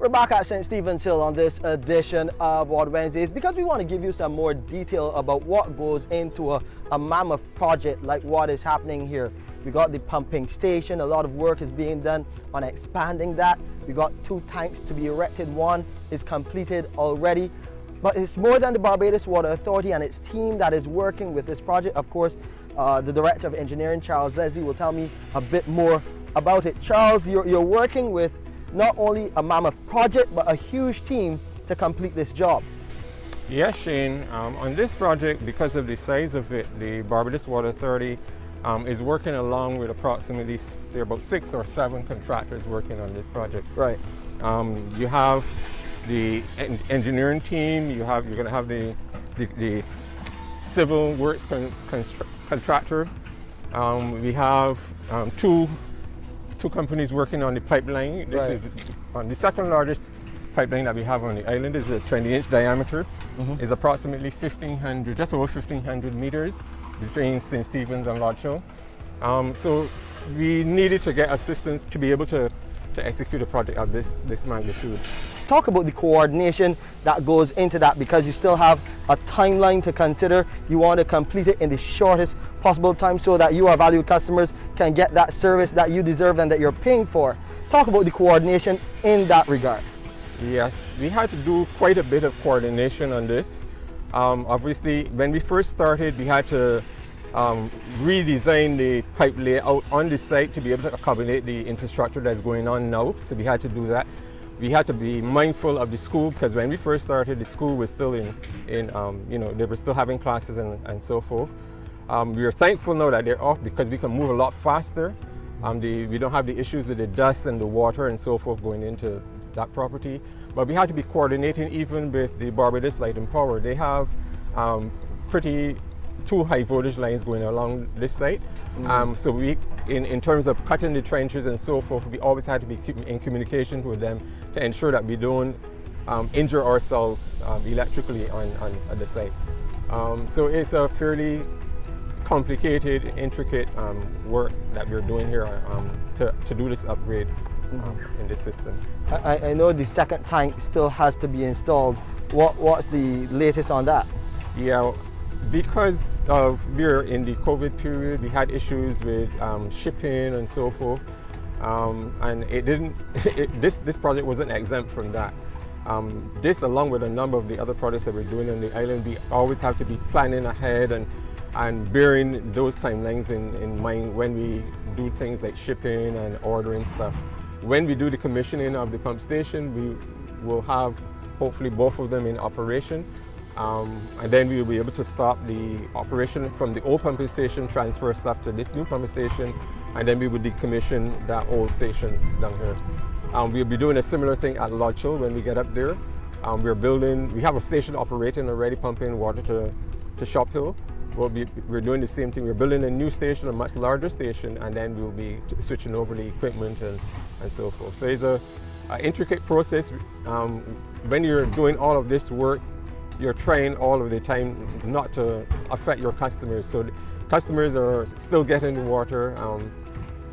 We're back at St. Stephen's Hill on this edition of Water Wednesdays because we want to give you some more detail about what goes into a, a mammoth project like what is happening here. We got the pumping station, a lot of work is being done on expanding that. We got two tanks to be erected, one is completed already. But it's more than the Barbados Water Authority and its team that is working with this project. Of course, uh, the Director of Engineering, Charles Leslie, will tell me a bit more about it. Charles, you're, you're working with not only a mammoth project, but a huge team to complete this job. Yes, Shane. Um, on this project, because of the size of it, the Barbados Water Authority um, is working along with approximately there are about six or seven contractors working on this project. Right. Um, you have the en engineering team. You have you're going to have the the, the civil works con contractor. Um, we have um, two two companies working on the pipeline. This Right. is on the second largest pipeline that we have on the island is a 20 inch diameter. Mhm. Is approximately 1500, just over 1500 meters between St. Stephen's and Lodge Hill. Um, so we needed to get assistance to be able to, to execute a project of this, this magnitude. Talk about the coordination that goes into that because you still have a timeline to consider. You want to complete it in the shortest possible time so that you, our valued customers, can get that service that you deserve and that you're paying for. Talk about the coordination in that regard. Yes, we had to do quite a bit of coordination on this. Um, obviously, when we first started, we had to um, redesign the pipe layout on the site to be able to accommodate the infrastructure that's going on now. So we had to do that. We had to be mindful of the school because when we first started, the school was still in, in um, you know, they were still having classes and, and so forth. Um, we are thankful now that they're off because we can move a lot faster. Um, the, we don't have the issues with the dust and the water and so forth going into that property. But we had to be coordinating even with the Barbados Light and Power. They have um, pretty two high voltage lines going along this site. Um, so we, in, in terms of cutting the trenches and so forth, we always had to be in communication with them to ensure that we don't um, injure ourselves um, electrically on, on, on the site. Um, so it's a fairly complicated, intricate um, work that we're doing here um, to, to do this upgrade um, in this system. I, I know the second tank still has to be installed. What, what's the latest on that? Yeah, because of we're in the COVID period, we had issues with um, shipping and so forth, um, and it didn't. It, this this project wasn't exempt from that. Um, this, along with a number of the other projects that we're doing on the island, we always have to be planning ahead and and bearing those timelines in, in mind when we do things like shipping and ordering stuff. When we do the commissioning of the pump station, we will have hopefully both of them in operation. Um, and then we will be able to stop the operation from the old pumping station, transfer stuff to this new pumping station, and then we will decommission that old station down here. Um, we'll be doing a similar thing at Lodge Hill when we get up there. Um, we're building, we have a station operating already, pumping water to, to Shop Hill. We'll be, we're doing the same thing. We're building a new station, a much larger station, and then we'll be switching over the equipment and, and so forth. So it's a, a intricate process. Um, when you're doing all of this work, you're trying all of the time not to affect your customers. So the customers are still getting the water. Um,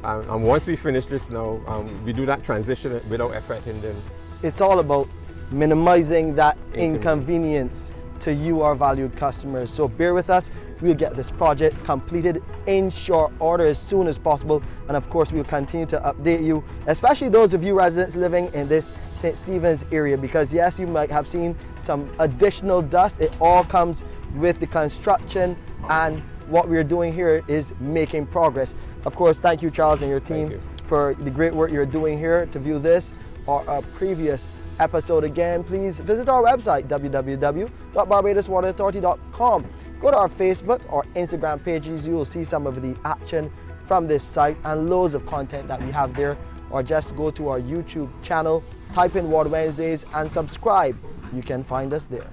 and, and once we finish this now, um, we do that transition without affecting them. It's all about minimizing that inconvenience to you, our valued customers. So bear with us. We'll get this project completed in short order as soon as possible. And of course, we'll continue to update you, especially those of you residents living in this St. Stephen's area, because yes, you might have seen some additional dust. It all comes with the construction and what we're doing here is making progress. Of course, thank you, Charles, and your team you. for the great work you're doing here. To view this or a previous episode again, please visit our website, www.barbadoswaterauthority.com. Go to our Facebook or Instagram pages. You will see some of the action from this site and loads of content that we have there. Or just go to our YouTube channel, type in Water Wednesdays and subscribe. You can find us there.